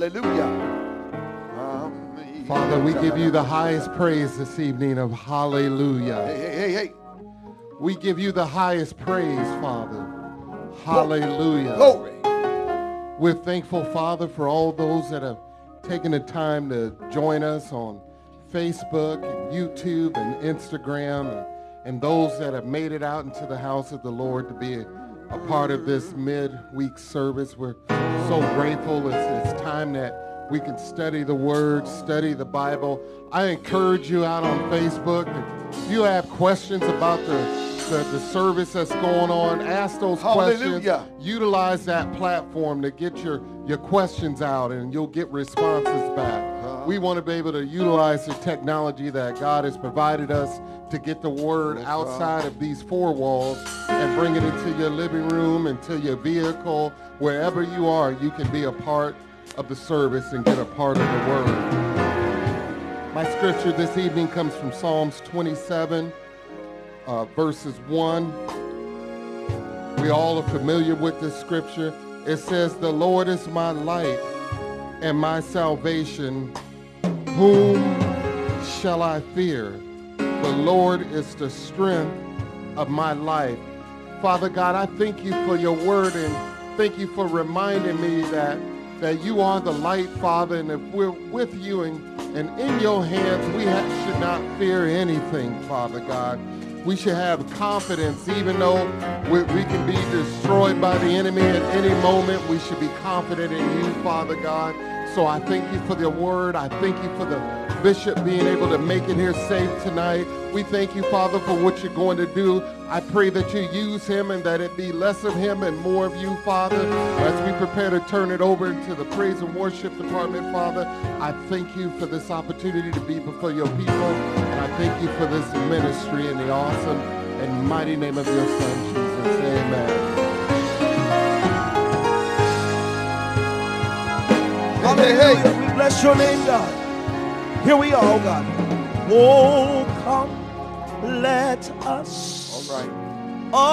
hallelujah. Father, we give you the highest praise this evening of hallelujah. Hey, hey, hey, hey. We give you the highest praise, Father. Hallelujah. Glory. We're thankful, Father, for all those that have taken the time to join us on Facebook and YouTube and Instagram and, and those that have made it out into the house of the Lord to be a, part of this midweek service. We're so grateful. It's, it's time that we can study the Word, study the Bible. I encourage you out on Facebook. If you have questions about the the, the service that's going on, ask those Hallelujah. questions. Utilize that platform to get your, your questions out and you'll get responses back. We want to be able to utilize the technology that God has provided us to get the word outside of these four walls and bring it into your living room, into your vehicle, wherever you are, you can be a part of the service and get a part of the word. My scripture this evening comes from Psalms 27, uh, verses 1. We all are familiar with this scripture. It says, The Lord is my light and my salvation. Whom shall I fear? The Lord is the strength of my life. Father God, I thank you for your word and thank you for reminding me that, that you are the light, Father, and if we're with you and, and in your hands, we ha- should not fear anything, Father God. We should have confidence, even though we, we can be destroyed by the enemy at any moment. We should be confident in you, Father God. So I thank you for the word. I thank you for the bishop being able to make it here safe tonight. We thank you, Father, for what you're going to do. I pray that you use him and that it be less of him and more of you, Father. As we prepare to turn it over to the praise and worship department, Father, I thank you for this opportunity to be before your people. And I thank you for this ministry in the awesome and mighty name of your son, Jesus. Amen. Hallelujah. We bless your name, God. Here we are, oh God. Oh, come, let us All right.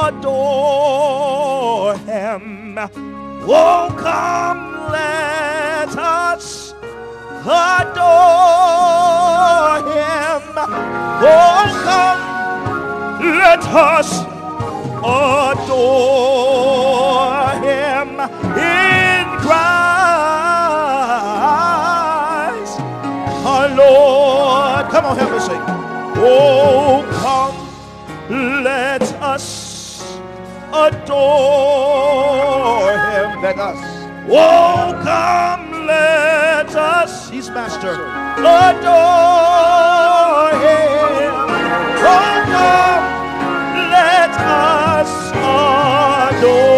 adore him. Oh, come, let us adore him. Oh, come, let us adore him in Christ Come on, help me sing. Oh, come, let us adore him. Let us. Oh, come, let us, he's master, adore him. Oh, come, let us adore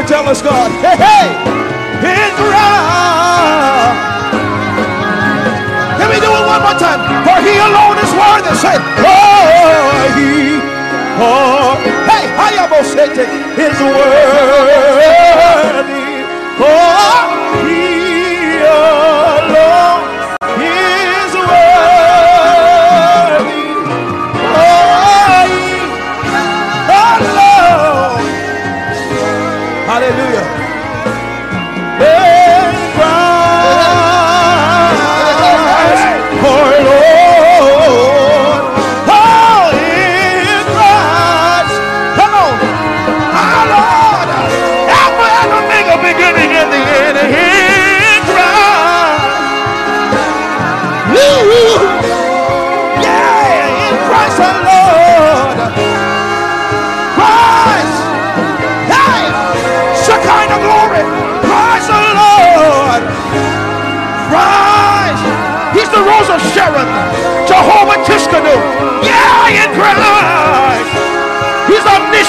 He's a jealous God. Hey, hey, his wrath. Let me do it one more time. For he alone is worthy. Say, oh, he, oh, hey, Hayabosete is worthy. For he alone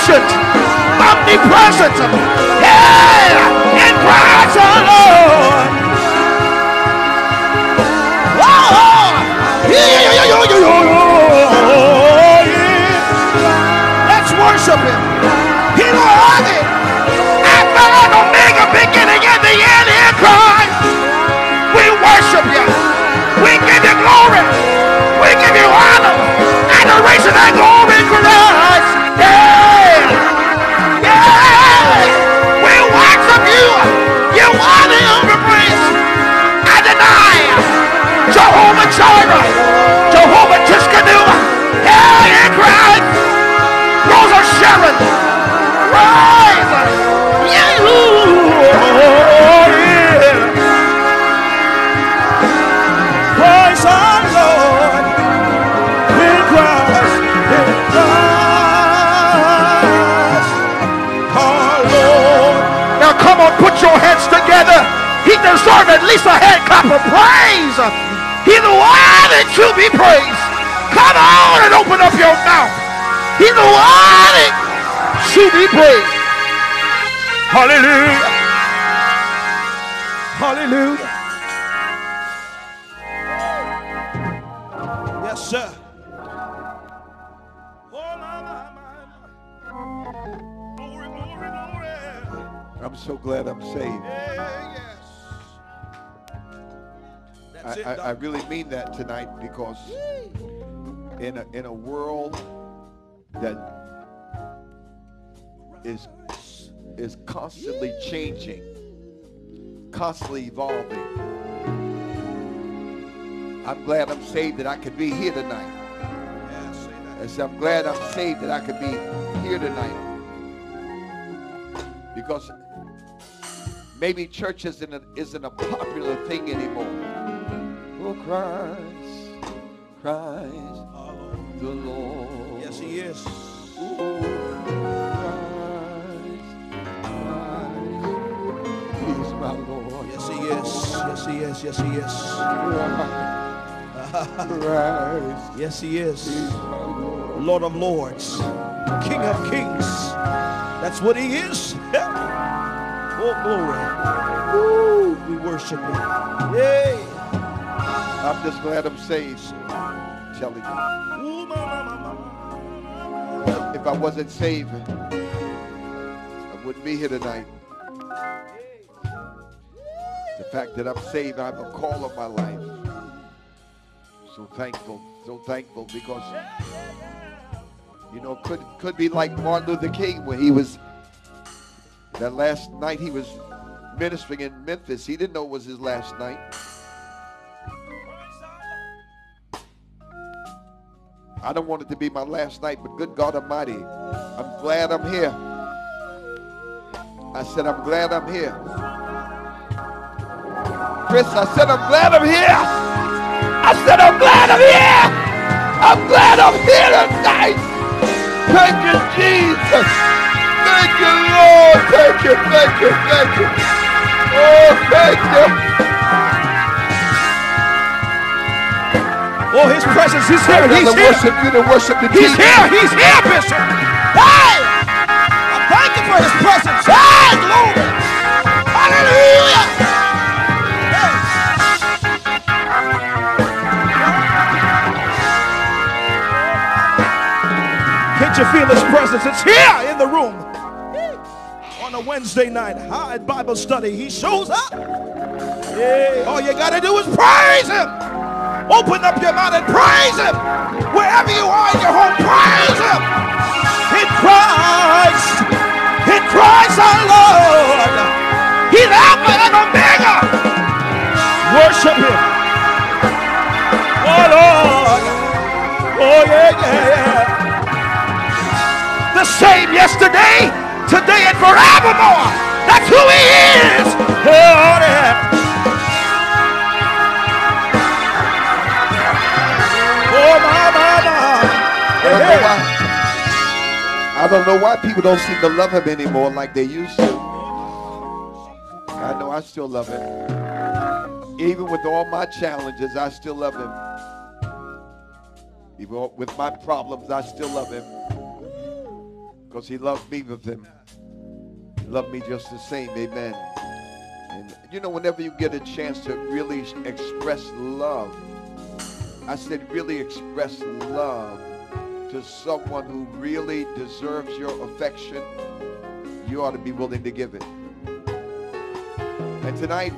omniscient. Omnipresent. Yeah, in Christ Lord. Oh, yeah, yeah. Let's worship him. He worthy. Alpha and Omega, beginning and the end in Christ. We worship you. We give you glory. We give you honor, adoration, and Jehovah Jireh. Jehovah Tsidkenu. Yeah, Christ. Rose of Sharon. Rise. Yeah. Praise our Lord. In Christ. In Christ. Our Lord. Now come on, put your hands together. He deserves at least a head clap of praise. He's the one that should be praised. Come on and open up your mouth. He's the one that should be praised. Hallelujah. Hallelujah. Yes, sir. Oh. I'm so glad I'm saved. Yes. I, it, I, I really mean that tonight because in a, in a world that is is constantly changing, constantly evolving. I'm glad I'm saved that I could be here tonight. Yeah, say that. I said, I'm glad I'm saved that I could be here tonight. Because maybe church isn't a, isn't a popular thing anymore. Oh, Christ, Christ the Lord. Yes, he is. Oh, Christ, Christ, He's my Lord. Yes, he is. Yes, he is. Yes, he is. Christ, Yes, he is. Lord of Lords, King of Kings. That's what he is. oh, glory. Woo, we worship him. Yay. I'm just glad I'm saved. Telling you. If I wasn't saved, I wouldn't be here tonight. The fact that I'm saved, I have a call on my life. So thankful, so thankful because you know could could be like Martin Luther King when he was that last night he was ministering in Memphis. He didn't know it was his last night. I don't want it to be my last night, but good God Almighty, I'm glad I'm here. I said, I'm glad I'm here. Chris, I said, I'm glad I'm here. I said, I'm glad I'm here. I'm glad I'm here tonight. Thank you, Jesus. Thank you, Lord. Thank you, thank you, thank you. Oh, thank you. Oh, his presence is here. He's here. worship you than worship the He's TV. here. He's here, Bishop. Hey! I thank you for his presence. Hey, glory. Hallelujah. Hey. Can't you feel his presence? It's here in the room. On a Wednesday night, high Bible study, he shows up. Yeah, all you gotta do is praise him. Open up your mouth and praise him. Wherever you are in your home, praise him. In Christ, in Christ our Lord. He's Alpha and Omega. Worship him. Oh Lord. Oh yeah, yeah, yeah. The same yesterday, today, and forevermore. That's who he is. Oh yeah. I don't know why. People don't seem to love him anymore like they used to. I know I still love him. Even with all my challenges, I still love him. Even with my problems, I still love him. Because he loved me with them. He loved me just the same. Amen. And you know, whenever you get a chance to really express love, I said really express love to someone who really deserves your affection, you ought to be willing to give it. And tonight,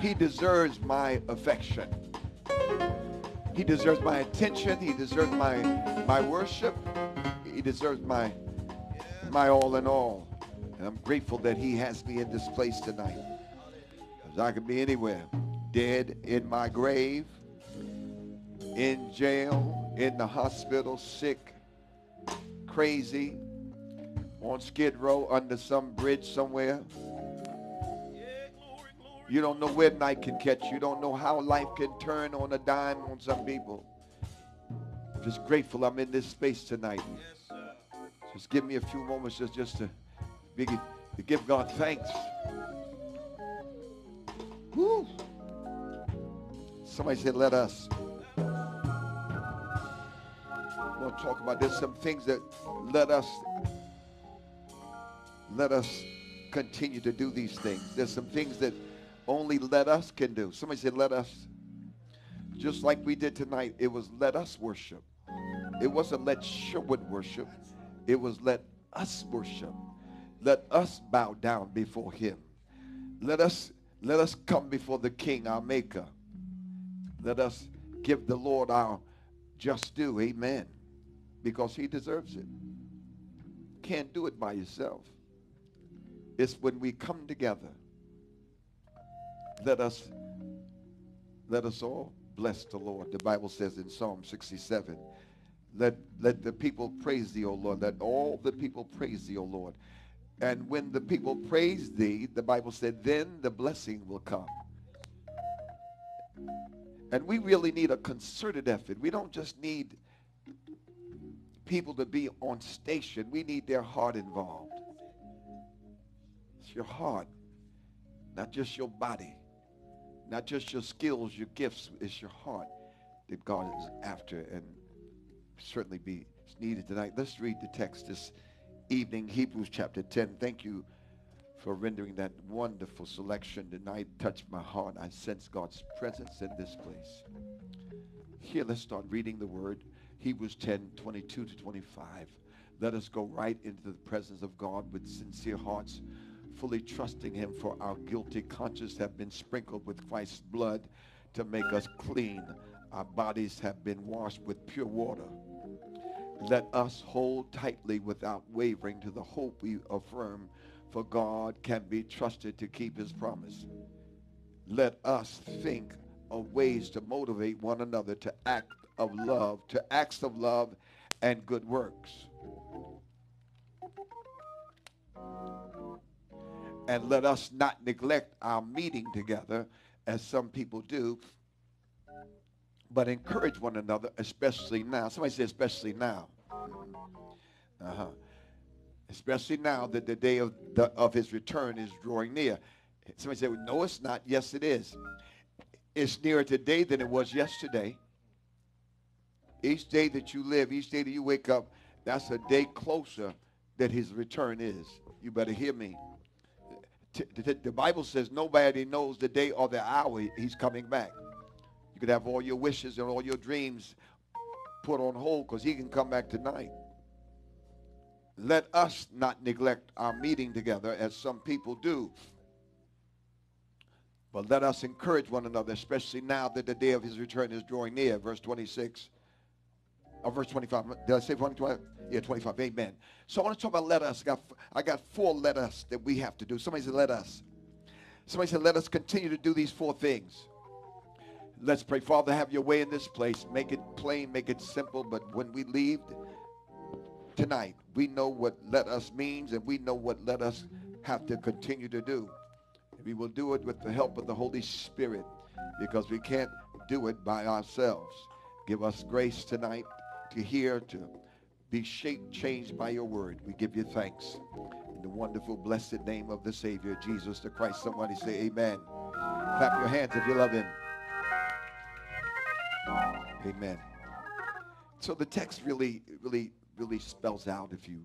he deserves my affection. He deserves my attention. He deserves my my worship. He deserves my my all in all. And I'm grateful that he has me in this place tonight. Because I could be anywhere. Dead in my grave, in jail, in the hospital, sick, crazy, on Skid Row, under some bridge somewhere. You don't know where night can catch you. You don't know how life can turn on a dime on some people. I'm just grateful I'm in this space tonight. Just give me a few moments just, just to, be, to give God thanks. Woo. Somebody said, let us. I want to talk about there's some things that let us let us continue to do these things. There's some things that only let us can do. Somebody said, let us. Just like we did tonight, it was let us worship. It wasn't let Sherwood worship. It was let us worship. Let us bow down before him. Let us let us come before the King, our Maker. Let us give the Lord our just due. Amen. Because he deserves it. Can't do it by yourself. It's when we come together. Let us let us all bless the Lord. The Bible says in Psalm 67, let, let the people praise thee, O Lord. Let all the people praise thee, O Lord. And when the people praise thee, the Bible said, then the blessing will come. And we really need a concerted effort. We don't just need people to be on station. We need their heart involved. It's your heart, not just your body, not just your skills, your gifts. It's your heart that God is after and certainly be needed tonight. Let's read the text this evening, Hebrews chapter 10. Thank you for rendering that wonderful selection tonight. Touched my heart. I sense God's presence in this place. Here, let's start reading the word. Hebrews 10, 22 to 25. Let us go right into the presence of God with sincere hearts, fully trusting him for our guilty conscience have been sprinkled with Christ's blood to make us clean. Our bodies have been washed with pure water. Let us hold tightly without wavering to the hope we affirm, for God can be trusted to keep his promise. Let us think of ways to motivate one another to act of love, to acts of love and good works. And let us not neglect our meeting together as some people do, But encourage one another, especially now. Somebody say, especially now. Uh-huh. Especially now that the day of, the, of his return is drawing near. Somebody say, no, it's not. Yes, it is. It's nearer today than it was yesterday. Each day that you live, each day that you wake up, that's a day closer that his return is. You better hear me. The Bible says nobody knows the day or the hour he's coming back. You could have all your wishes and all your dreams put on hold because he can come back tonight. Let us not neglect our meeting together as some people do. But let us encourage one another, especially now that the day of his return is drawing near. Verse 26. Or verse 25. Did I say 25? Yeah, 25. Amen. So I want to talk about let us. I got, I got four let us that we have to do. Somebody said let us. Somebody said let us continue to do these four things. Let's pray. Father, have your way in this place. Make it plain, make it simple. But when we leave tonight, we know what let us means and we know what let us have to continue to do. We will do it with the help of the Holy Spirit because we can't do it by ourselves. Give us grace tonight to hear, to be shaped, changed by your word. We give you thanks. In the wonderful, blessed name of the Savior, Jesus the Christ. Somebody say amen. Clap your hands if you love him. Amen. So the text really, really, really spells out if you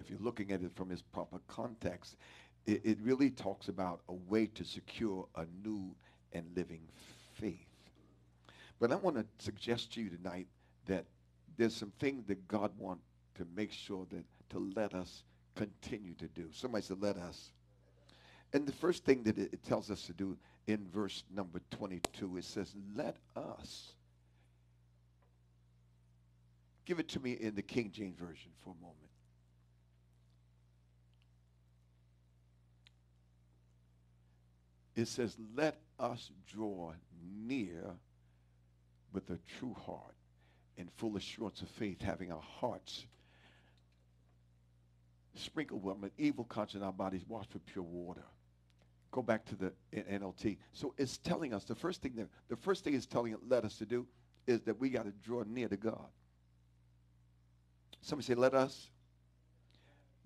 if you're looking at it from its proper context, it, it really talks about a way to secure a new and living faith. But I want to suggest to you tonight that there's some things that God wants to make sure that to let us continue to do. Somebody said, let us. And the first thing that it, it tells us to do in verse number 22, it says, let us Give it to me in the King James Version for a moment. It says, let us draw near with a true heart and full assurance of faith, having our hearts sprinkled with an evil conscience in our bodies washed with pure water. Go back to the NLT. So it's telling us the first thing that the first thing it's telling it let us to do is that we got to draw near to God. Somebody say, let us.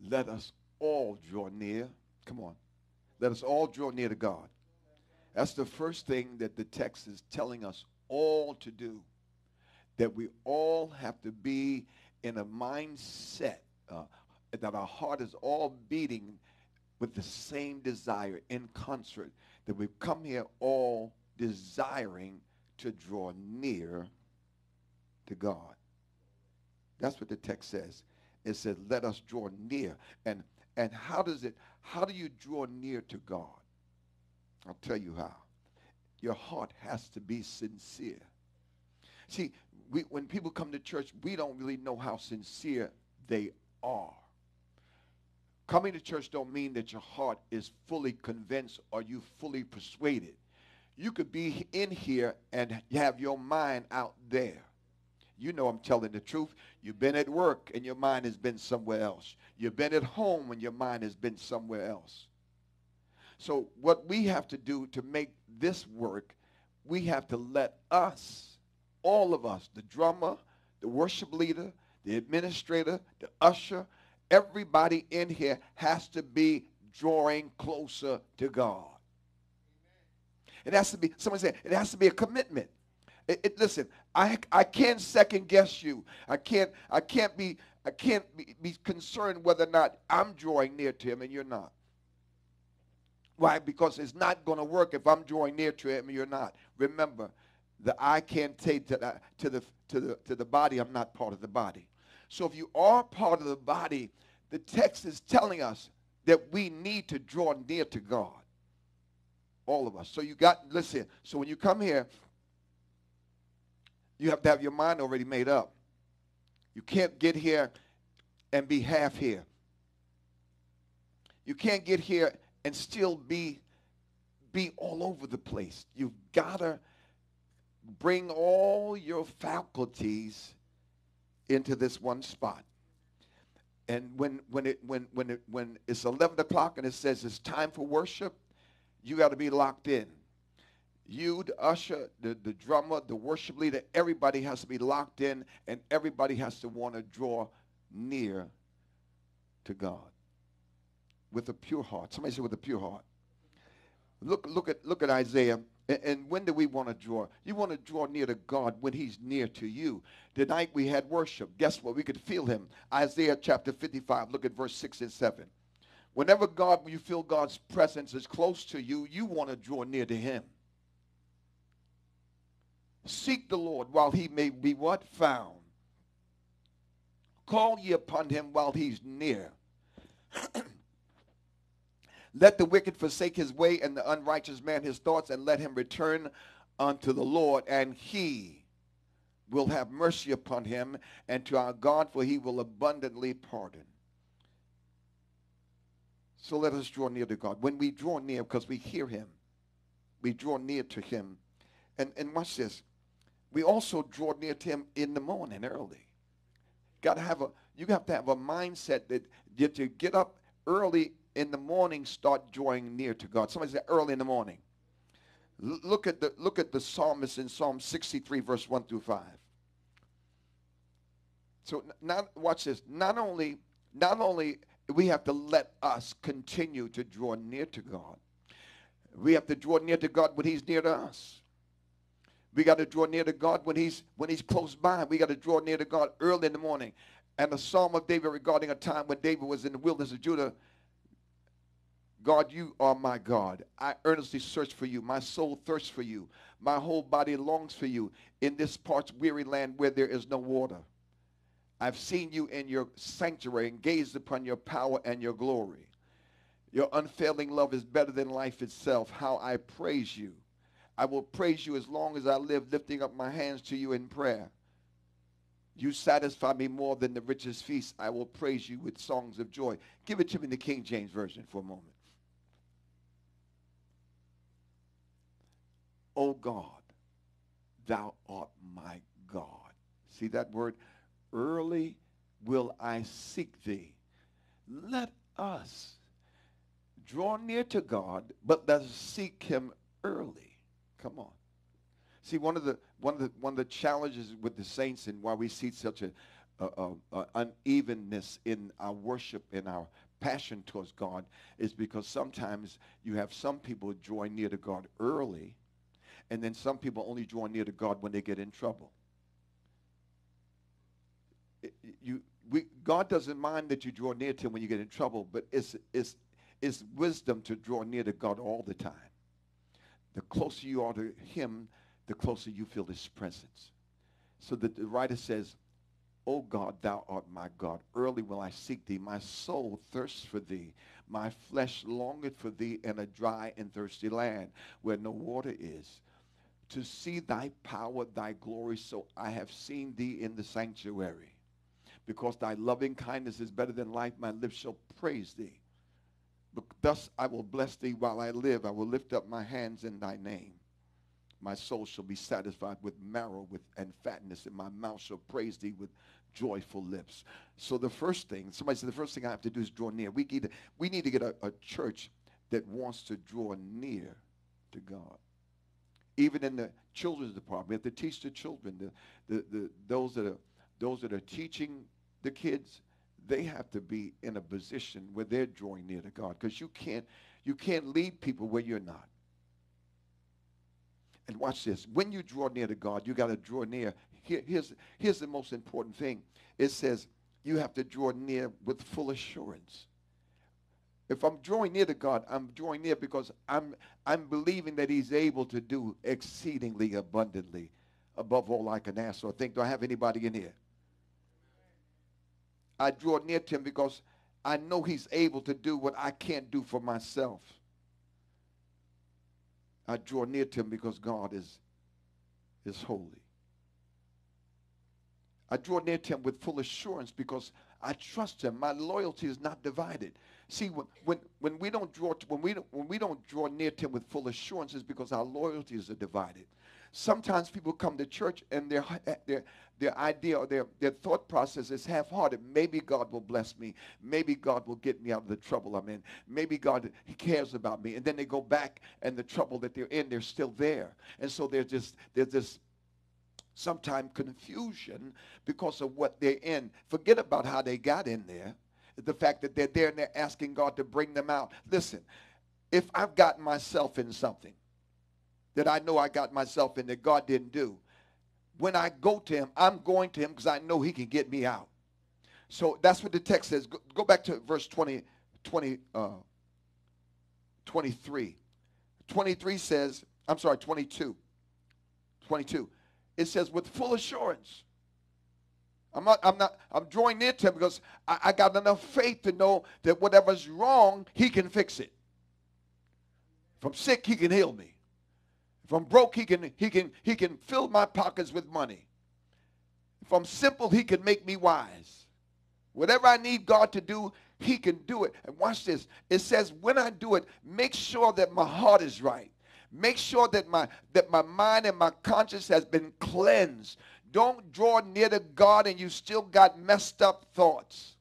Let us all draw near. Come on. Let us all draw near to God. That's the first thing that the text is telling us all to do. That we all have to be in a mindset uh, that our heart is all beating with the same desire in concert. That we've come here all desiring to draw near to God. That's what the text says. It says, let us draw near. And, and how does it, how do you draw near to God? I'll tell you how. Your heart has to be sincere. See, we, when people come to church, we don't really know how sincere they are. Coming to church don't mean that your heart is fully convinced or you fully persuaded. You could be in here and have your mind out there. You know I'm telling the truth. You've been at work and your mind has been somewhere else. You've been at home and your mind has been somewhere else. So what we have to do to make this work, we have to let us, all of us, the drummer, the worship leader, the administrator, the usher, everybody in here has to be drawing closer to God. It has to be, someone said, it has to be a commitment. It, it, listen, I, I can't second guess you. I can't, I can't, be, I can't be, be concerned whether or not I'm drawing near to him and you're not. Why? Because it's not going to work if I'm drawing near to him and you're not. Remember, the eye can't take to the, uh, to, the, to, the, to the body, I'm not part of the body. So if you are part of the body, the text is telling us that we need to draw near to God. All of us. So you got, listen, so when you come here, you have to have your mind already made up. You can't get here and be half here. You can't get here and still be be all over the place. You've got to bring all your faculties into this one spot. And when when it when when it when it's 11 o'clock and it says it's time for worship, you got to be locked in. You, the usher, the, the drummer, the worship leader, everybody has to be locked in and everybody has to want to draw near to God with a pure heart. Somebody say with a pure heart. Look, look at look at Isaiah. And, when do we want to draw? You want to draw near to God when He's near to you. Tonight we had worship. Guess what? We could feel Him. Isaiah chapter 55. Look at verse 6 and 7. Whenever God, you feel God's presence is close to you, you want to draw near to Him. Seek the Lord while He may be what found. Call ye upon Him while He's near. Let the wicked forsake his way and the unrighteous man his thoughts, and let him return unto the Lord, and he will have mercy upon him, and to our God, for he will abundantly pardon. So let us draw near to God. When we draw near, because we hear him, we draw near to him. And, and watch this. We also draw near to him in the morning early. Got to have a you have to have a mindset that you have to get up early in the morning start drawing near to God. Somebody said early in the morning. L- look at the look at the psalmist in Psalm 63, verse 1 through 5. So not watch this. Not only not only we have to let us continue to draw near to God. We have to draw near to God when He's near to us. We got to draw near to God when He's when He's close by. We got to draw near to God early in the morning. And the Psalm of David regarding a time when David was in the wilderness of Judah God, you are my God. I earnestly search for you. My soul thirsts for you. My whole body longs for you in this parched, weary land where there is no water. I've seen you in your sanctuary and gazed upon your power and your glory. Your unfailing love is better than life itself. How I praise you. I will praise you as long as I live, lifting up my hands to you in prayer. You satisfy me more than the richest feast. I will praise you with songs of joy. Give it to me in the King James Version for a moment. O God, thou art my God. See that word? Early will I seek thee. Let us draw near to God, but let us seek him early. Come on. See, one of the one of the one of the challenges with the saints and why we see such a, a, a unevenness in our worship in our passion towards God is because sometimes you have some people drawing near to God early and then some people only draw near to God when they get in trouble. It, you, we, God doesn't mind that you draw near to him when you get in trouble, but it's, it's, it's wisdom to draw near to God all the time. The closer you are to him, the closer you feel his presence. So that the writer says, O God, thou art my God. Early will I seek thee. My soul thirsts for thee. My flesh longeth for thee in a dry and thirsty land where no water is to see thy power, thy glory. So I have seen thee in the sanctuary. Because thy loving kindness is better than life, my lips shall praise thee. But thus I will bless thee while I live. I will lift up my hands in thy name. My soul shall be satisfied with marrow with, and fatness, and my mouth shall praise thee with joyful lips. So the first thing, somebody said the first thing I have to do is draw near. We need to, we need to get a, a church that wants to draw near to God even in the children's department, we have to teach the children, the, the, the, those, that are, those that are teaching the kids, they have to be in a position where they're drawing near to God because you can't, you can't lead people where you're not. And watch this. When you draw near to God, you got to draw near. Here, here's, here's the most important thing. It says you have to draw near with full assurance. If I'm drawing near to God, I'm drawing near because I'm, I'm believing that he's able to do exceedingly abundantly above all I can ask or think. Do I have anybody in here? I draw near to him because I know he's able to do what I can't do for myself. I draw near to him because God is, is holy. I draw near to him with full assurance because I trust him. My loyalty is not divided. See, when, when, when we don't draw when we don't, when we don't draw near to him with full assurance, is because our loyalties are divided. Sometimes people come to church and their eh, their their idea or their, their thought process is half-hearted. Maybe God will bless me. Maybe God will get me out of the trouble I'm in. Maybe God he cares about me. And then they go back and the trouble that they're in, they're still there. And so there's just there's this sometimes confusion because of what they're in. Forget about how they got in there. The fact that they're there and they're asking God to bring them out. Listen, if I've gotten myself in something that I know I got myself in that God didn't do, when I go to him, I'm going to him because I know he can get me out. So that's what the text says. Go, go back to verse 20, 20, uh, 23. 23 says, I'm sorry, 22. 22 it says with full assurance. I'm not, I'm not, I'm drawing near to him because I, I got enough faith to know that whatever's wrong, he can fix it. If I'm sick, he can heal me. If I'm broke, he can, he can, he can fill my pockets with money. If I'm simple, he can make me wise. Whatever I need God to do, he can do it. And watch this. It says, when I do it, make sure that my heart is right. Make sure that my that my mind and my conscience has been cleansed. Don't draw near to God and you still got messed up thoughts.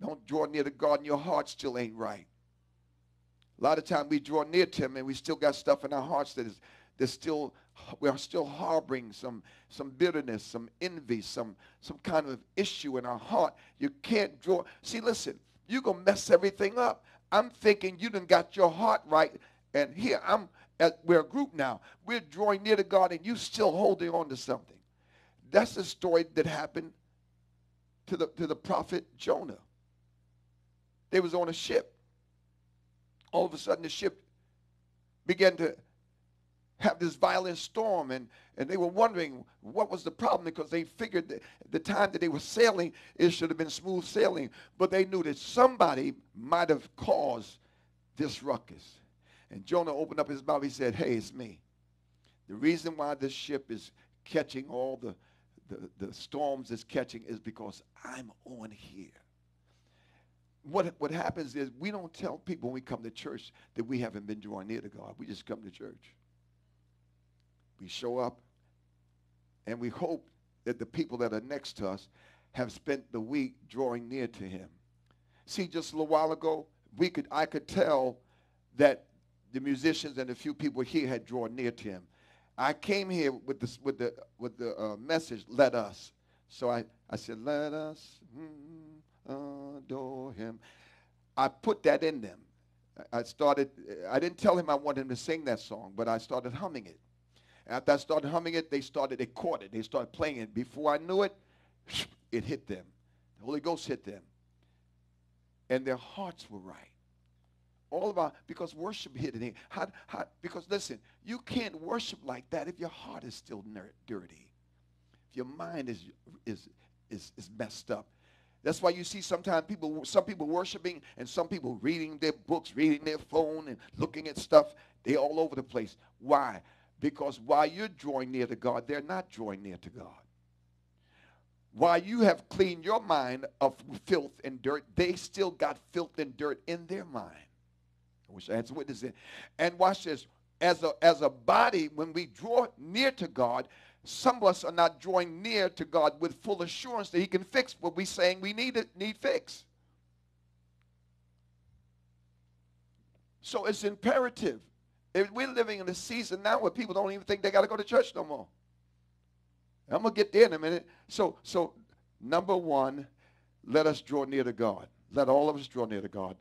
Don't draw near to God and your heart still ain't right. A lot of times we draw near to him and we still got stuff in our hearts that is that's still we are still harboring some some bitterness, some envy, some some kind of issue in our heart. You can't draw. See, listen, you're gonna mess everything up. I'm thinking you done got your heart right. And here I'm at, we're a group now. We're drawing near to God, and you're still holding on to something. That's the story that happened to the to the prophet Jonah. They was on a ship. All of a sudden, the ship began to have this violent storm, and, and they were wondering what was the problem because they figured that the time that they were sailing, it should have been smooth sailing, but they knew that somebody might have caused this ruckus. And Jonah opened up his mouth. He said, Hey, it's me. The reason why this ship is catching all the, the, the storms it's catching is because I'm on here. What, what happens is we don't tell people when we come to church that we haven't been drawing near to God. We just come to church. We show up and we hope that the people that are next to us have spent the week drawing near to him. See, just a little while ago, we could I could tell that the musicians and a few people here had drawn near to him. I came here with the, with the, with the uh, message, let us. So I, I said, let us mm, adore him. I put that in them. I started, I didn't tell him I wanted him to sing that song, but I started humming it. After I started humming it, they started, they caught it. They started playing it. Before I knew it, it hit them. The Holy Ghost hit them. And their hearts were right all our because worship it. How, how, because listen, you can't worship like that if your heart is still dirty. If your mind is is is is messed up. That's why you see sometimes people, some people worshiping and some people reading their books, reading their phone and looking at stuff. They're all over the place. Why? Because while you're drawing near to God, they're not drawing near to God. While you have cleaned your mind of filth and dirt, they still got filth and dirt in their mind. I wish I had some witnesses. And watch this. As a, as a body, when we draw near to God, some of us are not drawing near to God with full assurance that He can fix what we're saying we need it, need fix. So it's imperative. If we're living in a season now where people don't even think they got to go to church no more. I'm gonna get there in a minute. So, so number one, let us draw near to God. Let all of us draw near to God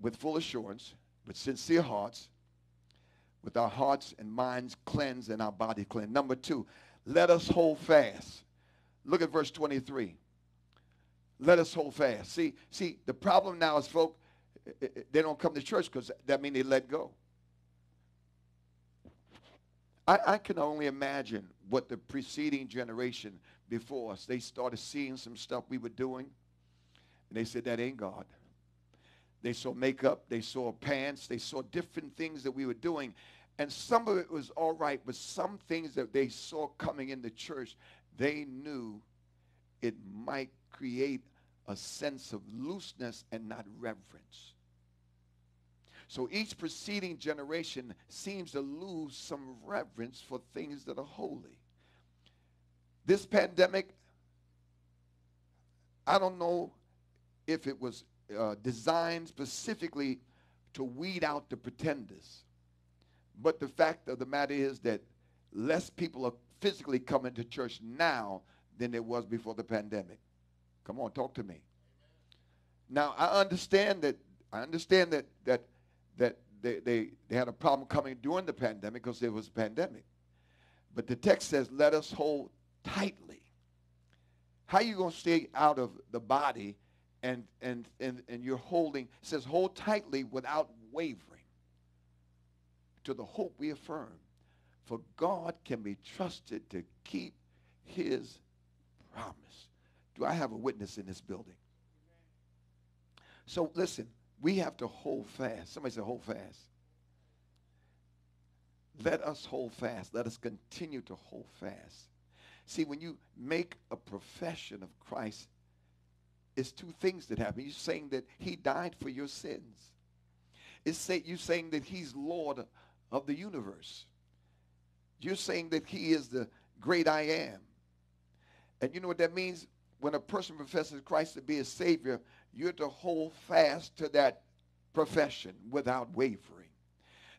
with full assurance, with sincere hearts, with our hearts and minds cleansed and our body cleansed. Number two, let us hold fast. Look at verse 23. Let us hold fast. See, see, the problem now is folk, they don't come to church because that means they let go. I, I can only imagine what the preceding generation before us, they started seeing some stuff we were doing, and they said, that ain't God. They saw makeup, they saw pants, they saw different things that we were doing. And some of it was all right, but some things that they saw coming in the church, they knew it might create a sense of looseness and not reverence. So each preceding generation seems to lose some reverence for things that are holy. This pandemic, I don't know if it was uh, designed specifically to weed out the pretenders. But the fact of the matter is that less people are physically coming to church now than there was before the pandemic. Come on, talk to me. Now I understand that I understand that that that they, they, they had a problem coming during the pandemic because there was a pandemic. But the text says, let us hold tightly. How you going to stay out of the body and, and, and, and you're holding, says hold tightly without wavering to the hope we affirm. For God can be trusted to keep his promise. Do I have a witness in this building? So listen, we have to hold fast. Somebody say hold fast. Let us hold fast. Let us continue to hold fast. See, when you make a profession of Christ, it's two things that happen. You're saying that he died for your sins. It's say, you're saying that he's Lord of the universe. You're saying that he is the great I am. And you know what that means? When a person professes Christ to be a Savior, you're to hold fast to that profession without wavering.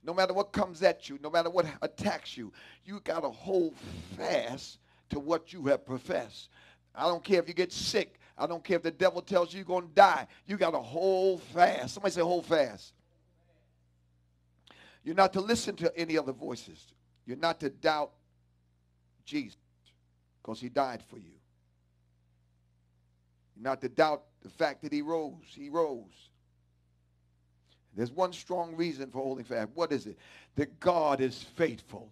No matter what comes at you, no matter what attacks you, you got to hold fast to what you have professed. I don't care if you get sick. I don't care if the devil tells you you're going to die. You got to hold fast. Somebody say, hold fast. You're not to listen to any other voices. You're not to doubt Jesus because he died for you. You're not to doubt the fact that he rose. He rose. There's one strong reason for holding fast. What is it? That God is faithful.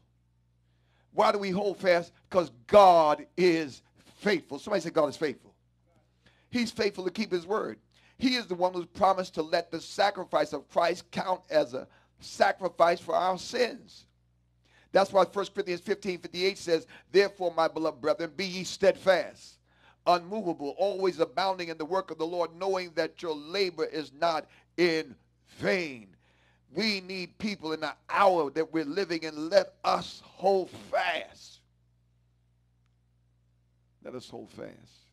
Why do we hold fast? Because God is faithful. Somebody say God is faithful. He's faithful to keep his word. He is the one who's promised to let the sacrifice of Christ count as a sacrifice for our sins. That's why 1 Corinthians 15 58 says, Therefore, my beloved brethren, be ye steadfast, unmovable, always abounding in the work of the Lord, knowing that your labor is not in vain. We need people in the hour that we're living in. Let us hold fast. Let us hold fast.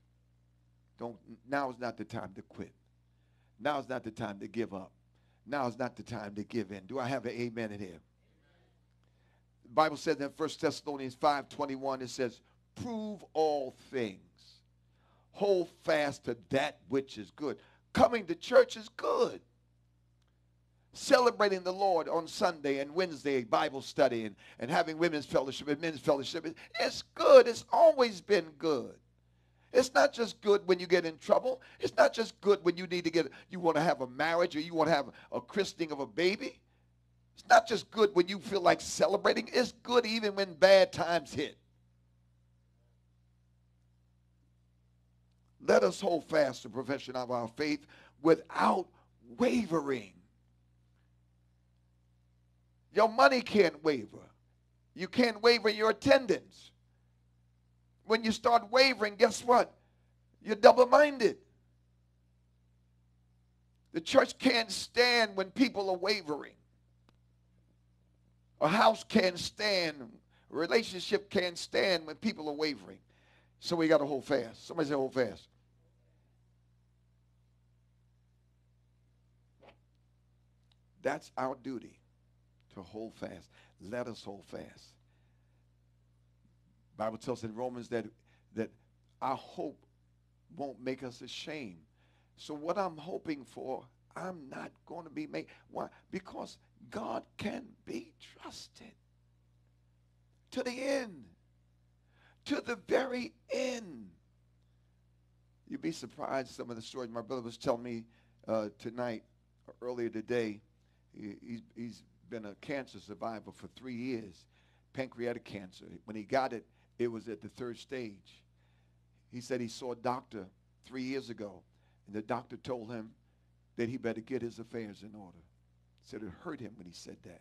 Don't now is not the time to quit. Now is not the time to give up. Now is not the time to give in. Do I have an amen in here? The Bible says in 1 Thessalonians 5:21, it says, prove all things. Hold fast to that which is good. Coming to church is good. Celebrating the Lord on Sunday and Wednesday, Bible study, and, and having women's fellowship and men's fellowship, it's good. It's always been good. It's not just good when you get in trouble. It's not just good when you need to get, you want to have a marriage or you want to have a christening of a baby. It's not just good when you feel like celebrating. It's good even when bad times hit. Let us hold fast the profession of our faith without wavering. Your money can't waver. You can't waver your attendance. When you start wavering, guess what? You're double minded. The church can't stand when people are wavering. A house can't stand, a relationship can't stand when people are wavering. So we got to hold fast. Somebody say, hold fast. That's our duty to hold fast. Let us hold fast. Bible tells in Romans that, that our hope won't make us ashamed. So what I'm hoping for, I'm not going to be made. Why? Because God can be trusted to the end. To the very end. You'd be surprised some of the stories my brother was telling me uh, tonight, or earlier today. He, he's, he's been a cancer survivor for three years, pancreatic cancer. When he got it, it was at the third stage. He said he saw a doctor three years ago, and the doctor told him that he better get his affairs in order. He said it hurt him when he said that.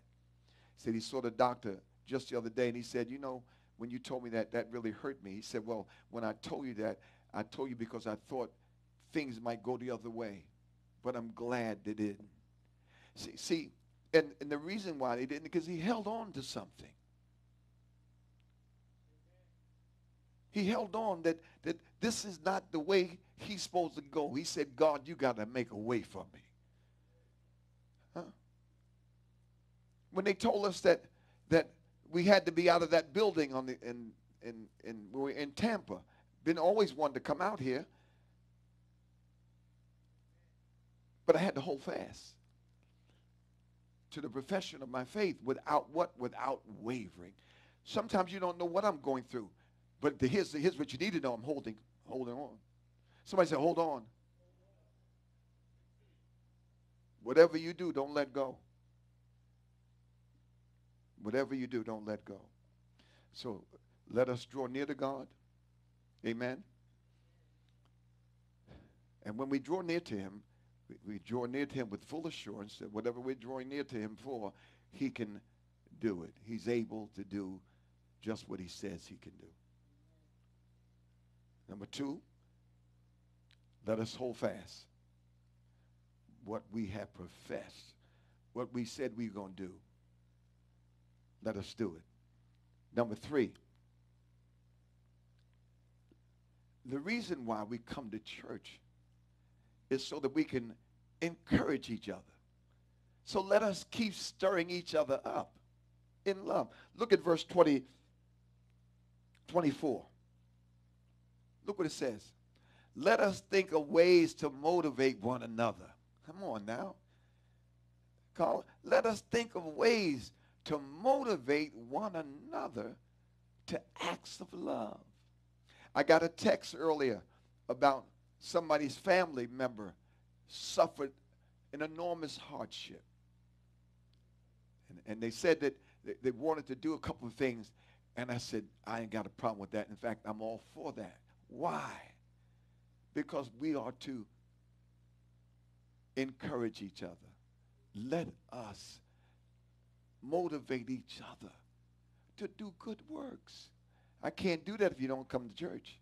He said he saw the doctor just the other day, and he said, you know, when you told me that, that really hurt me. He said, well, when I told you that, I told you because I thought things might go the other way, but I'm glad they didn't. See, see and, and the reason why they didn't, because he held on to something. He held on that, that this is not the way he's supposed to go. He said, God, you got to make a way for me. Huh? When they told us that, that we had to be out of that building on the, in, in, in, we were in Tampa, been always wanted to come out here. But I had to hold fast to the profession of my faith without what? Without wavering. Sometimes you don't know what I'm going through. But the, here's, here's what you need to know. I'm holding, holding on. Somebody said, hold on. Whatever you do, don't let go. Whatever you do, don't let go. So let us draw near to God. Amen. And when we draw near to him, we, we draw near to him with full assurance that whatever we're drawing near to him for, he can do it. He's able to do just what he says he can do. Number two, let us hold fast what we have professed, what we said we were going to do. Let us do it. Number three, the reason why we come to church is so that we can encourage each other. So let us keep stirring each other up in love. Look at verse 20, 24. Look what it says. Let us think of ways to motivate one another. Come on now. Call, let us think of ways to motivate one another to acts of love. I got a text earlier about somebody's family member suffered an enormous hardship. And, and they said that they, they wanted to do a couple of things. And I said, I ain't got a problem with that. In fact, I'm all for that. Why? Because we are to encourage each other. Let us motivate each other to do good works. I can't do that if you don't come to church.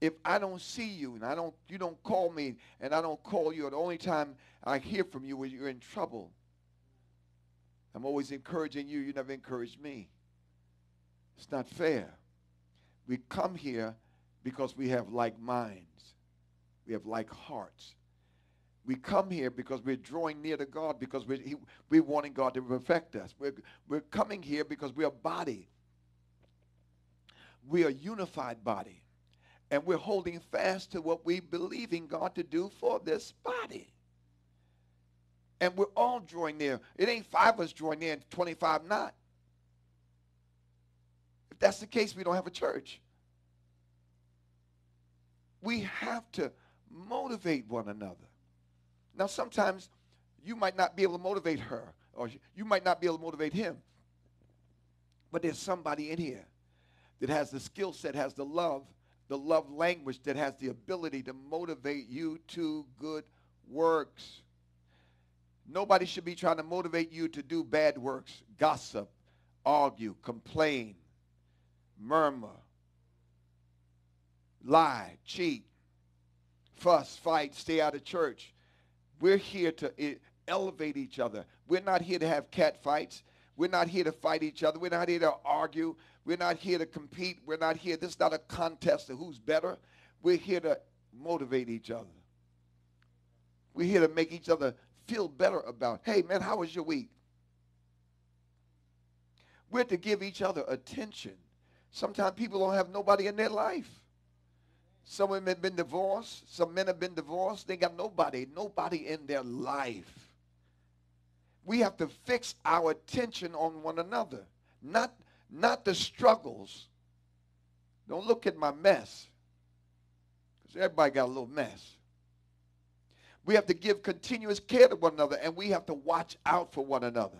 If I don't see you and I don't you don't call me and I don't call you, the only time I hear from you when you're in trouble. I'm always encouraging you, you never encourage me. It's not fair. We come here because we have like minds. We have like hearts. We come here because we're drawing near to God because we're, he, we're wanting God to perfect us. We're, we're coming here because we're a body. We are a unified body. And we're holding fast to what we believe in God to do for this body. And we're all drawing near. It ain't five of us drawing near and 25 not. If that's the case, we don't have a church. We have to motivate one another. Now, sometimes you might not be able to motivate her, or you might not be able to motivate him. But there's somebody in here that has the skill set, has the love, the love language that has the ability to motivate you to good works. Nobody should be trying to motivate you to do bad works, gossip, argue, complain, murmur, lie, cheat, fuss, fight, stay out of church. We're here to elevate each other. We're not here to have cat fights. We're not here to fight each other. We're not here to argue. We're not here to compete. We're not here. This is not a contest of who's better. We're here to motivate each other. We're here to make each other feel better about, hey, man, how was your week? We're to give each other attention. Sometimes people don't have nobody in their life. Some women have been divorced. Some men have been divorced. They got nobody, nobody in their life. We have to fix our attention on one another, not, not the struggles. Don't look at my mess, because everybody got a little mess. We have to give continuous care to one another, and we have to watch out for one another.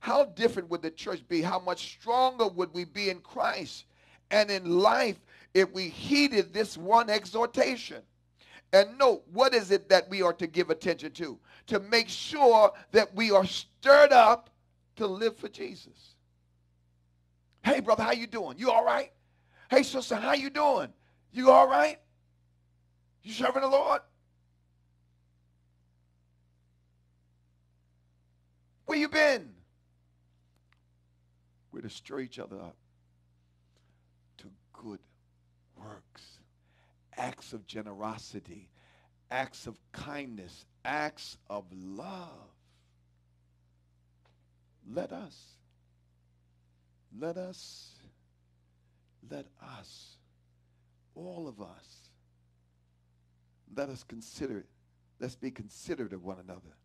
How different would the church be? How much stronger would we be in Christ and in life if we heeded this one exhortation. And note, what is it that we are to give attention to? To make sure that we are stirred up to live for Jesus. Hey, brother, how you doing? You all right? Hey, sister, how you doing? You all right? You serving the Lord? Where you been? We're to stir each other up to good works, acts of generosity, acts of kindness, acts of love. Let us, let us, let us, all of us, let us consider, let's be considerate of one another.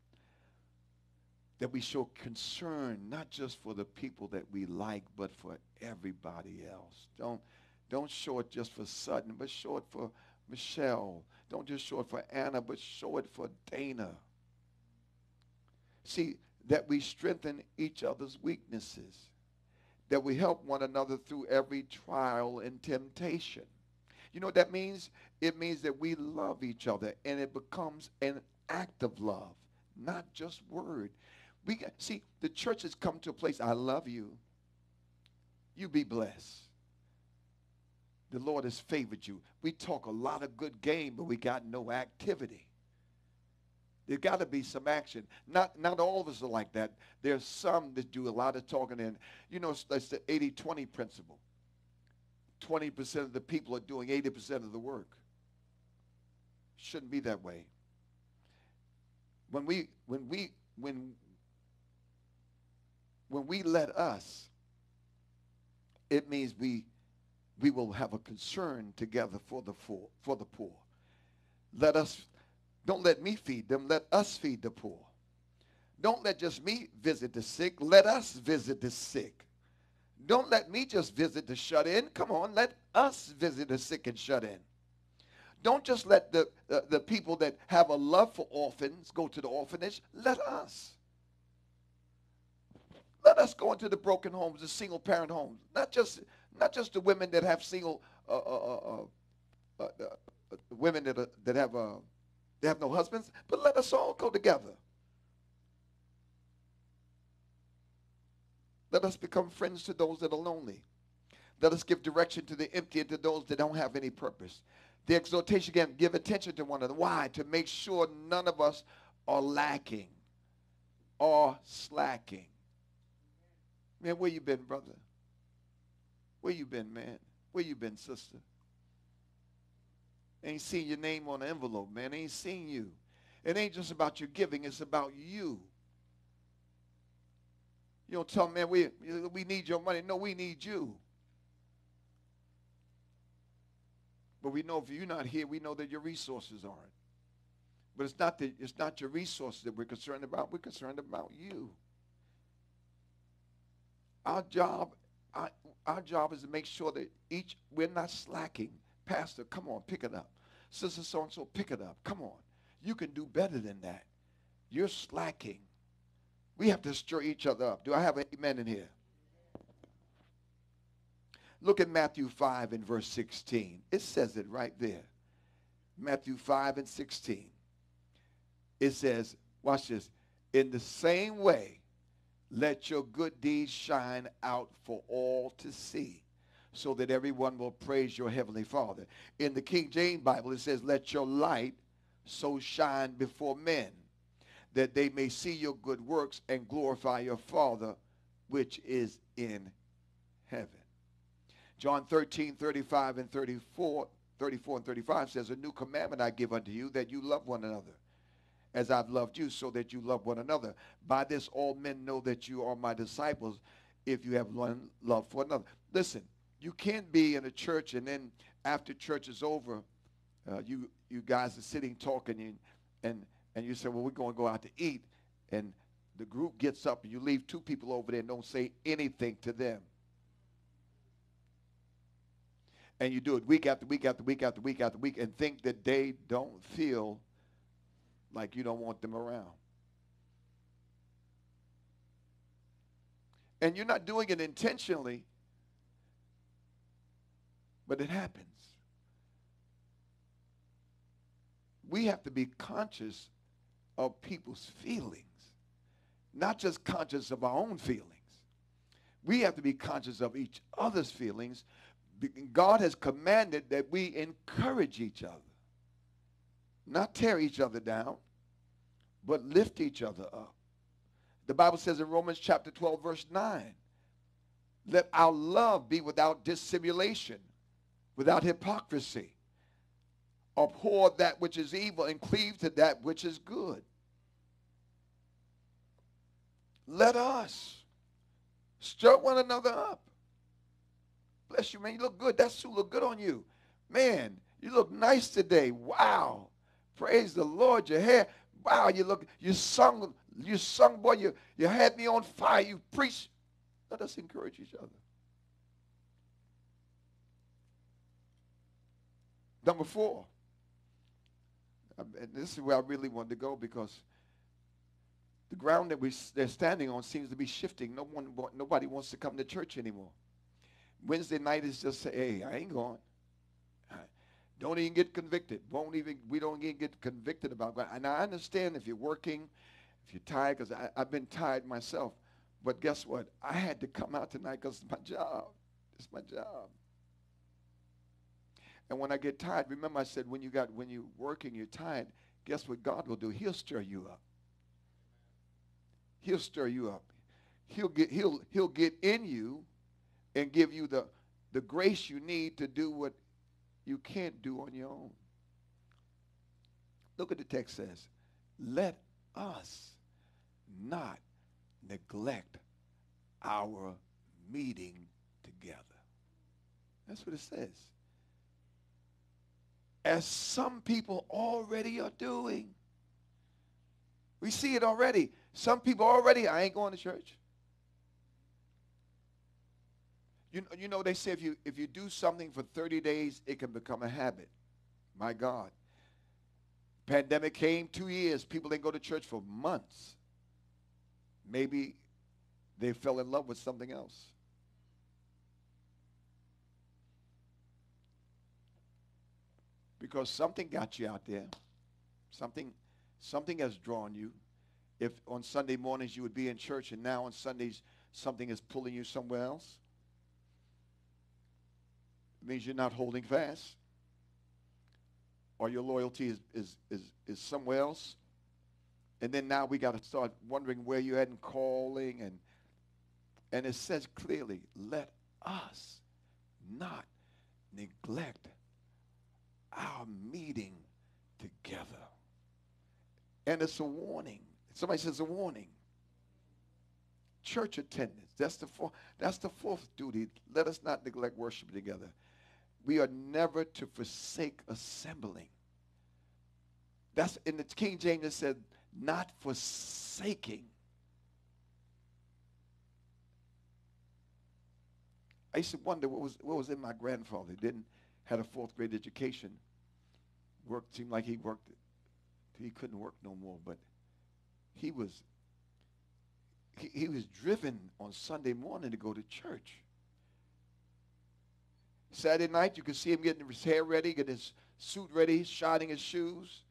That we show concern not just for the people that we like, but for everybody else. Don't, don't show it just for Sutton, but show it for Michelle. Don't just show it for Anna, but show it for Dana. See, that we strengthen each other's weaknesses, that we help one another through every trial and temptation. You know what that means? It means that we love each other and it becomes an act of love, not just word. We see the church has come to a place I love you. You be blessed. The Lord has favored you. We talk a lot of good game, but we got no activity. There's got to be some action. Not, not all of us are like that. There's some that do a lot of talking, and you know, that's the 80-20 principle. 20% of the people are doing 80% of the work. Shouldn't be that way. When we, when we, when, when we let us, it means we we will have a concern together for the poor, for the poor. Let us, don't let me feed them, let us feed the poor. Don't let just me visit the sick, let us visit the sick. Don't let me just visit the shut in. Come on, let us visit the sick and shut in. Don't just let the, uh, the people that have a love for orphans go to the orphanage. Let us. Let us go into the broken homes, the single parent homes. Not just not just the women that have single, uh, uh, uh, women that, that have, they have no husbands, but let us all go together. Let us become friends to those that are lonely. Let us give direction to the empty and to those that don't have any purpose. The exhortation again, give attention to one another. Why? To make sure none of us are lacking or slacking. Man, where you been, brother? Where you been, man? Where you been, sister? Ain't seen your name on the envelope, man. Ain't seen you. It ain't just about your giving, it's about you. You don't tell man, we, we need your money. No, we need you. But we know if you're not here, we know that your resources aren't. But it's not, the, it's not your resources that we're concerned about. We're concerned about you. Our job our, our job is to make sure that each, we're not slacking. Pastor, come on, pick it up. Sister so-and-so, pick it up. Come on. You can do better than that. You're slacking. We have to stir each other up. Do I have an amen in here? Look at Matthew 5 and verse 16. It says it right there. Matthew 5 and 16. It says, watch this. In the same way, let your good deeds shine out for all to see so that everyone will praise your heavenly Father. In the King James Bible, it says, let your light so shine before men that they may see your good works and glorify your Father which is in heaven. John 13, 35 and 34, 34 and 35 says, A new commandment I give unto you, that you love one another as I've loved you, so that you love one another. By this, all men know that you are my disciples if you have one love for another. Listen, you can't be in a church and then after church is over, uh, you you guys are sitting talking and and and you say, well, we're going to go out to eat, and the group gets up and you leave two people over there and don't say anything to them. And you do it week after week after week after week after week and think that they don't feel like you don't want them around. And you're not doing it intentionally, but it happens. We have to be conscious of people's feelings, not just conscious of our own feelings. We have to be conscious of each other's feelings God has commanded that we encourage each other, not tear each other down, but lift each other up. The Bible says in Romans chapter 12, verse 9, let our love be without dissimulation, without hypocrisy. Abhor that which is evil and cleave to that which is good. Let us stir one another up. Bless you, man. You look good. That suit look good on you. Man, you look nice today. Wow. Praise the Lord. Your hair. Wow, you look, you sung, you sung, boy, you, you had me on fire. You preached. Let us encourage each other. Number four. And this is where I really wanted to go because the ground that we, they're standing on seems to be shifting. No one, nobody wants to come to church anymore. Wednesday night is just say, hey, I ain't going. Don't even get convicted. Won't even we don't even get convicted about God. And I understand if you're working, if you're tired, because I've been tired myself. But guess what? I had to come out tonight because it's my job. It's my job. And when I get tired, remember I said when you got when you're working, you're tired. Guess what God will do? He'll stir you up. He'll stir you up. He'll get he'll he'll get in you and give you the, the grace you need to do what you can't do on your own. Look at the text says. Let us not neglect our meeting together. That's what it says. As some people already are doing. We see it already. Some people already, I ain't going to church. You, you know, they say if you, if you do something for 30 days, it can become a habit. My God. Pandemic came, two years. People didn't go to church for months. Maybe they fell in love with something else. Because something got you out there. Something, something has drawn you. If on Sunday mornings you would be in church and now on Sundays something is pulling you somewhere else. It means you're not holding fast. Or your loyalty is, is, is, is somewhere else. And then now we got to start wondering where you're at and calling. And, and it says clearly, let us not neglect our meeting together. And it's a warning. Somebody says a warning. Church attendance. That's the, four, that's the fourth duty. Let us not neglect worship together we are never to forsake assembling. That's in the King James it said, not forsaking. I used to wonder what was what was in my grandfather. He didn't had a fourth grade education. Worked seemed like he worked he couldn't work no more, but he was he, he was driven on Sunday morning to go to church. Saturday night, you could see him getting his hair ready, getting his suit ready, shining his shoes.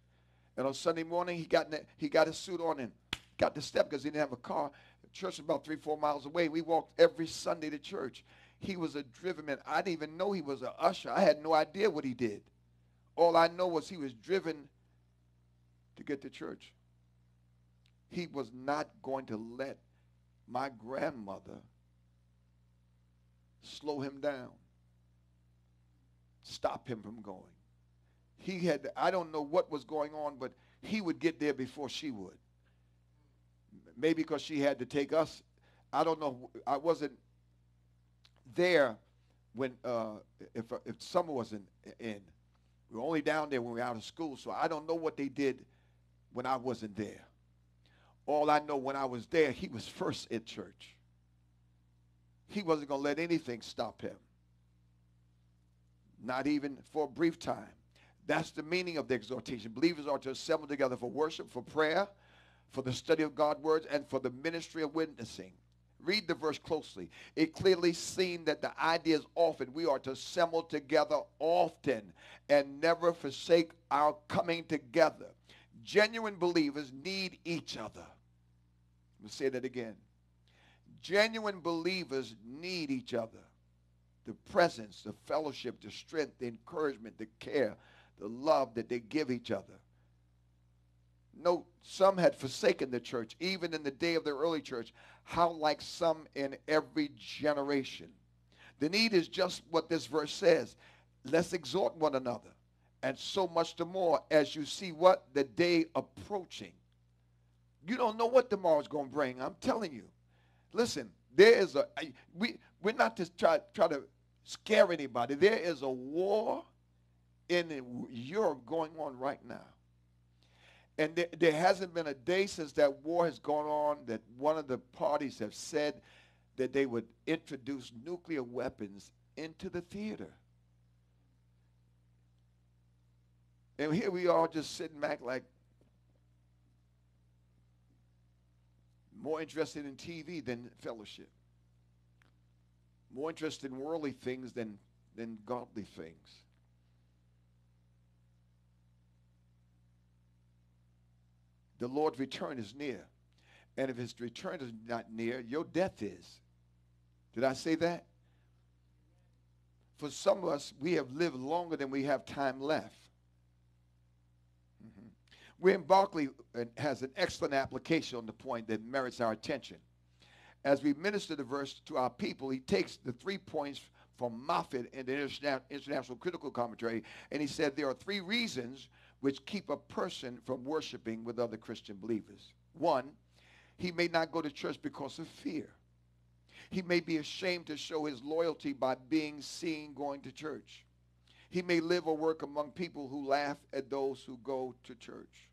And on Sunday morning, he got, the, he got his suit on and got the step because he didn't have a car. The church was about three, four miles away. We walked every Sunday to church. He was a driven man. I didn't even know he was an usher. I had no idea what he did. All I know was he was driven to get to church. He was not going to let my grandmother slow him down stop him from going. He had, I don't know what was going on, but he would get there before she would. Maybe because she had to take us. I don't know. I wasn't there when, uh, if, if summer wasn't in. We were only down there when we were out of school, so I don't know what they did when I wasn't there. All I know when I was there, he was first at church. He wasn't going to let anything stop him not even for a brief time. That's the meaning of the exhortation. Believers are to assemble together for worship, for prayer, for the study of God's words, and for the ministry of witnessing. Read the verse closely. It clearly seen that the idea is often we are to assemble together often and never forsake our coming together. Genuine believers need each other. Let me say that again. Genuine believers need each other. The presence, the fellowship, the strength, the encouragement, the care, the love that they give each other. No, some had forsaken the church, even in the day of the early church. How like some in every generation. The need is just what this verse says. Let's exhort one another. And so much the more as you see what? The day approaching. You don't know what tomorrow's going to bring. I'm telling you. Listen, there is a, we, we're not just try, try to scare anybody. There is a war in Europe going on right now. And there, there, hasn't been a day since that war has gone on that one of the parties have said that they would introduce nuclear weapons into the theater. And here we are just sitting back like more interested in TV than fellowship. More interested in worldly things than, than godly things. The Lord's return is near. And if his return is not near, your death is. Did I say that? For some of us, we have lived longer than we have time left. Mm-hmm. William Barclay uh, has an excellent application on the point that merits our attention. As we minister the verse to our people, he takes the three points from Moffatt in the International Critical Commentary, and he said there are three reasons which keep a person from worshiping with other Christian believers. One, he may not go to church because of fear. He may be ashamed to show his loyalty by being seen going to church. He may live or work among people who laugh at those who go to church.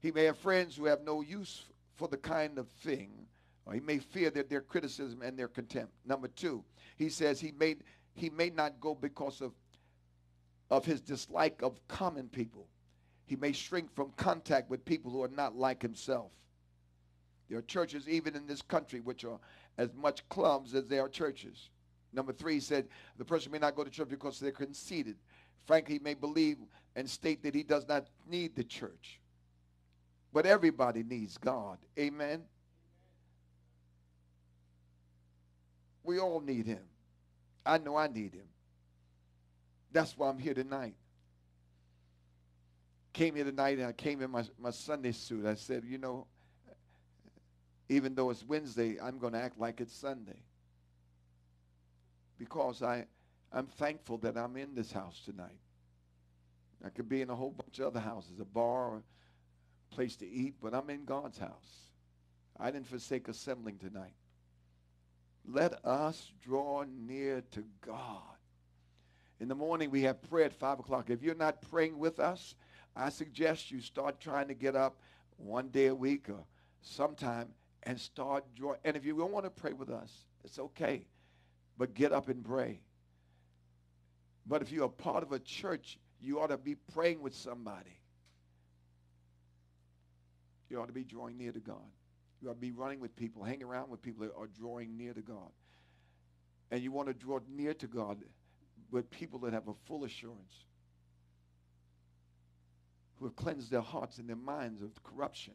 He may have friends who have no use for the kind of thing, he may fear that their criticism and their contempt. Number two, he says he may, he may not go because of, of his dislike of common people. He may shrink from contact with people who are not like himself. There are churches even in this country which are as much clubs as there are churches. Number three he said the person may not go to church because they're conceited. Frankly, he may believe and state that he does not need the church. But everybody needs God. Amen. We all need him. I know I need him. That's why I'm here tonight came here tonight and I came in my, my Sunday suit. I said, you know, even though it's Wednesday, I'm going to act like it's Sunday. Because I, I'm thankful that I'm in this house tonight. I could be in a whole bunch of other houses, a bar, a place to eat, but I'm in God's house. I didn't forsake assembling tonight. Let us draw near to God. In the morning, we have prayer at 5 o'clock. If you're not praying with us, I suggest you start trying to get up one day a week or sometime and start drawing. And if you don't want to pray with us, it's okay. But get up and pray. But if you're a part of a church, you ought to be praying with somebody. You ought to be drawing near to God. You ought to be running with people, hanging around with people that are drawing near to God. And you want to draw near to God with people that have a full assurance who have cleansed their hearts and their minds of corruption.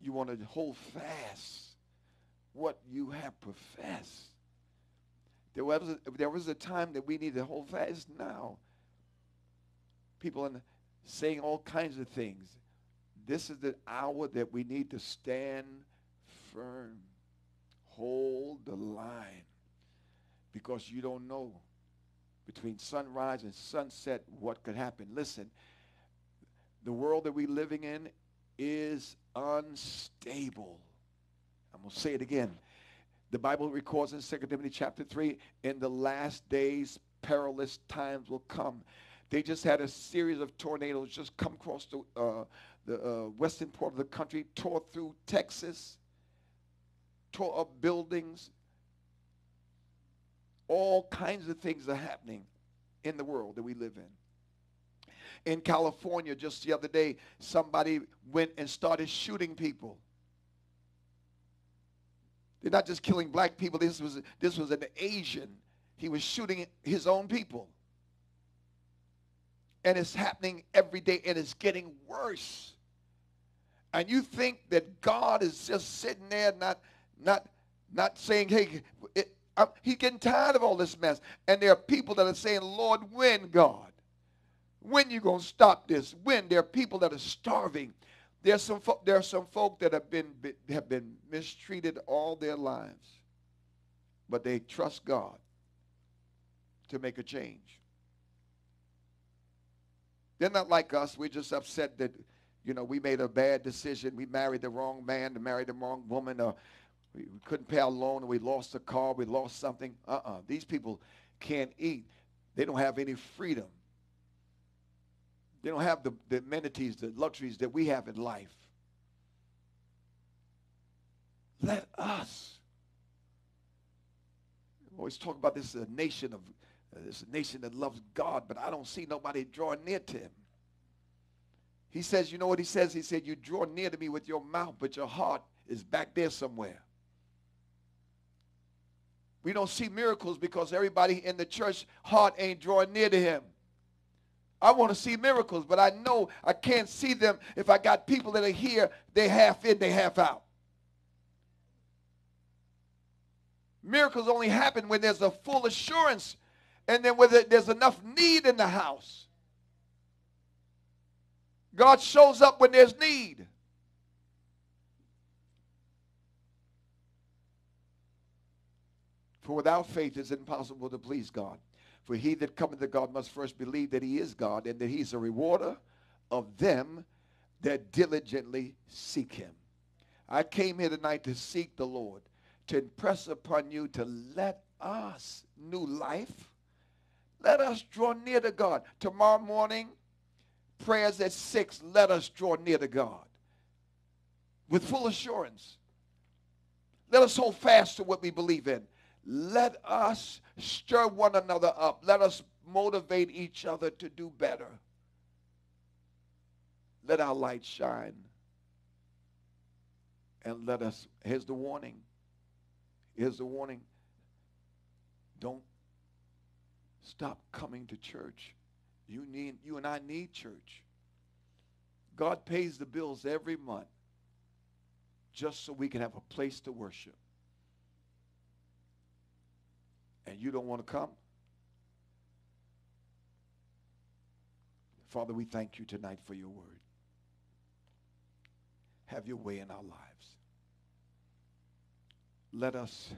You want to hold fast what you have professed. There was, a, there was a time that we need to hold fast now. People are saying all kinds of things. This is the hour that we need to stand firm. Hold the line. Because you don't know between sunrise and sunset what could happen. Listen, the world that we're living in is unstable. I'm going to say it again. The Bible records in 2 Timothy chapter 3, in the last days, perilous times will come. They just had a series of tornadoes just come across the, uh, the uh, western part of the country, tore through Texas, tore up buildings, all kinds of things are happening in the world that we live in. In California, just the other day, somebody went and started shooting people. They're not just killing black people. This was, this was an Asian. He was shooting his own people. And it's happening every day, and it's getting worse. And you think that God is just sitting there, not, not Not saying, hey, it, I'm, he's getting tired of all this mess. And there are people that are saying, Lord, when, God? When you going to stop this? When? There are people that are starving. There's some fo- there are some folk that have been, have been mistreated all their lives. But they trust God to make a change. They're not like us. We're just upset that, you know, we made a bad decision. We married the wrong man, married the wrong woman, or we couldn't pay our loan, or we lost a car, we lost something. Uh-uh. These people can't eat. They don't have any freedom. They don't have the, the amenities, the luxuries that we have in life. Let us. We always talk about this a nation of uh, this nation that loves God, but I don't see nobody drawing near to him. He says, you know what he says? He said, you draw near to me with your mouth, but your heart is back there somewhere. We don't see miracles because everybody in the church heart ain't drawing near to him. I want to see miracles, but I know I can't see them if I got people that are here, they half in, they half out. Miracles only happen when there's a full assurance and then when there's enough need in the house. God shows up when there's need. For without faith it's impossible to please God. For he that cometh to God must first believe that he is God and that he's a rewarder of them that diligently seek him. I came here tonight to seek the Lord, to impress upon you to let us, new life, let us draw near to God. Tomorrow morning, prayers at 6, let us draw near to God with full assurance. Let us hold fast to what we believe in. Let us stir one another up. Let us motivate each other to do better. Let our light shine. And let us, here's the warning. Here's the warning. Don't stop coming to church. You need you and I need church. God pays the bills every month just so we can have a place to worship and you don't want to come? Father, we thank you tonight for your word. Have your way in our lives. Let us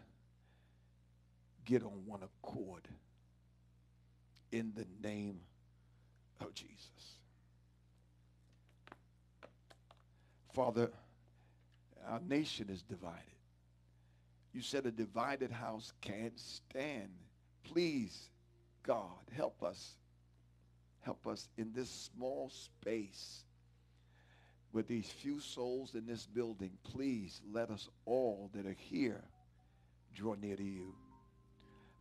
get on one accord in the name of Jesus. Father, our nation is divided. You said a divided house can't stand. Please, God, help us. Help us in this small space with these few souls in this building. Please let us all that are here draw near to you.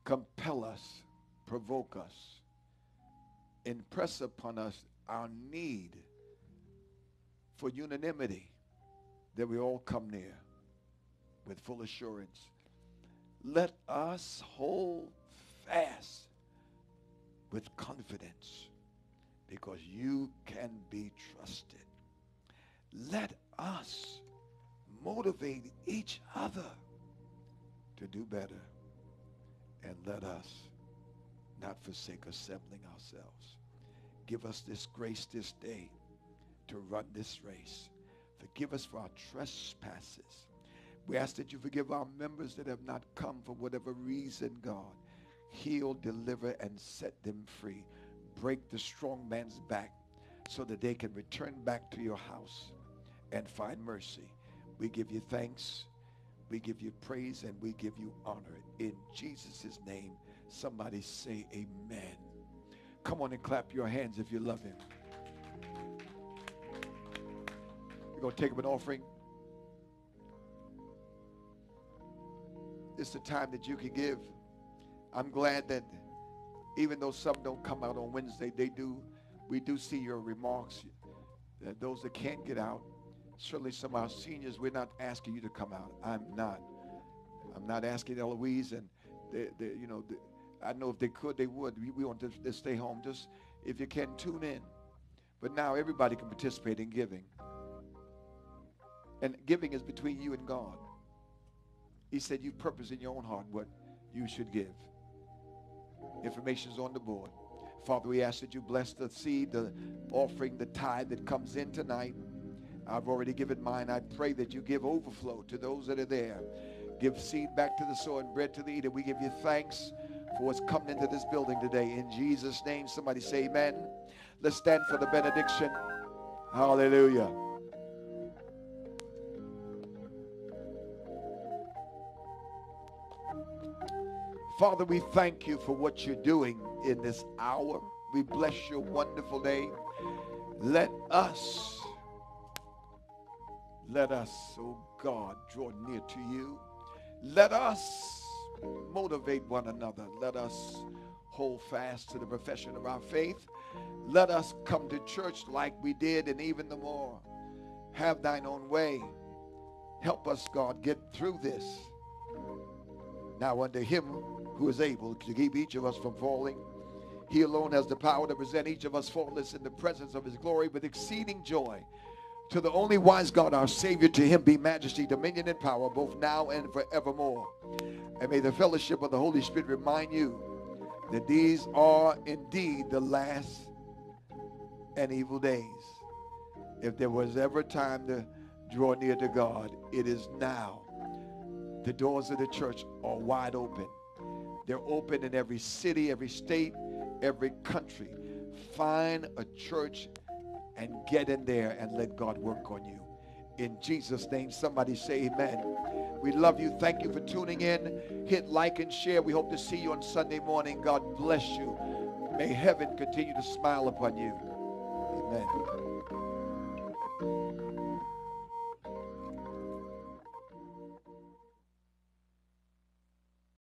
Compel us, provoke us, impress upon us our need for unanimity that we all come near with full assurance. Let us hold fast with confidence because you can be trusted. Let us motivate each other to do better. And let us not forsake assembling ourselves. Give us this grace this day to run this race. Forgive us for our trespasses we ask that you forgive our members that have not come for whatever reason, God. Heal, deliver, and set them free. Break the strong man's back so that they can return back to your house and find mercy. We give you thanks, we give you praise, and we give you honor. In Jesus' name, somebody say amen. Come on and clap your hands if you love him. You're going to take up an offering. it's the time that you can give. I'm glad that even though some don't come out on Wednesday, they do. We do see your remarks. That those that can't get out, certainly some of our seniors, we're not asking you to come out. I'm not. I'm not asking Eloise and the, they, you know, they, I know if they could, they would. We, we want to, to stay home. Just if you can, tune in. But now everybody can participate in giving. And giving is between you and God He said, You purpose in your own heart what you should give. Information is on the board. Father, we ask that you bless the seed, the offering, the tithe that comes in tonight. I've already given mine. I pray that you give overflow to those that are there. Give seed back to the sower and bread to the eater. We give you thanks for what's coming into this building today. In Jesus' name, somebody say amen. Let's stand for the benediction. Hallelujah. Father, we thank you for what you're doing in this hour. We bless your wonderful name. Let us, let us, oh God, draw near to you. Let us motivate one another. Let us hold fast to the profession of our faith. Let us come to church like we did and even the more. Have thine own way. Help us, God, get through this. Now unto him who is able to keep each of us from falling. He alone has the power to present each of us faultless in the presence of his glory with exceeding joy. To the only wise God, our Savior, to him be majesty, dominion, and power, both now and forevermore. And may the fellowship of the Holy Spirit remind you that these are indeed the last and evil days. If there was ever time to draw near to God, it is now. The doors of the church are wide open. They're open in every city, every state, every country. Find a church and get in there and let God work on you. In Jesus' name, somebody say amen. We love you. Thank you for tuning in. Hit like and share. We hope to see you on Sunday morning. God bless you. May heaven continue to smile upon you. Amen.